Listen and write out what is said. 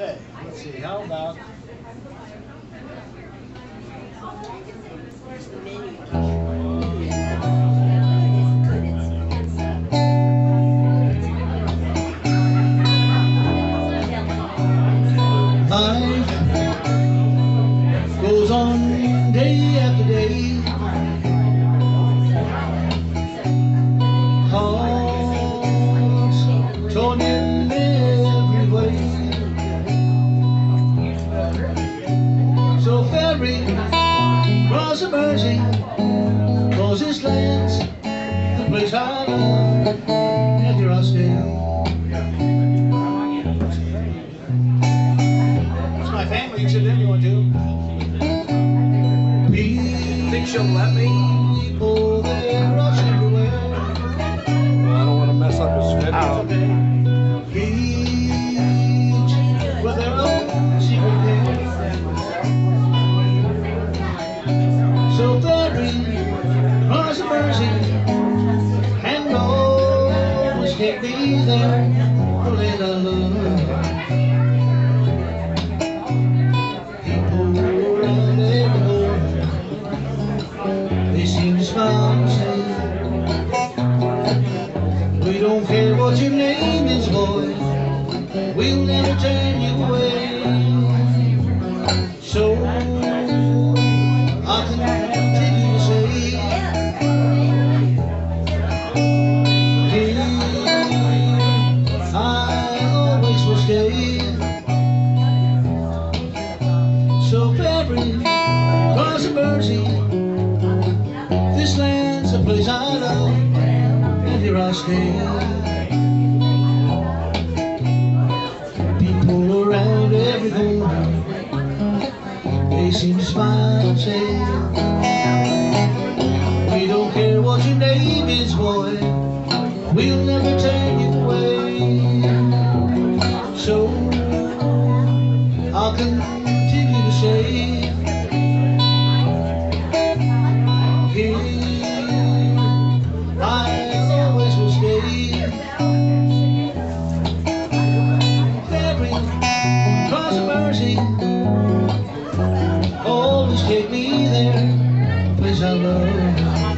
Okay, let's see, how about, Where's the menu? Ferry cross the Mersey, cause this land's the place I love, and I stay. It's my family, you should anyone do. Think she'll let me? People, they rush the Mersey, and always take me there, love. People corner, they. We don't care what your name this land's a place I love and here I stay. People around everything, they seem to smile and say, We don't care what your name is, boy, we'll never take you away. So I'll continue take me there, place I love.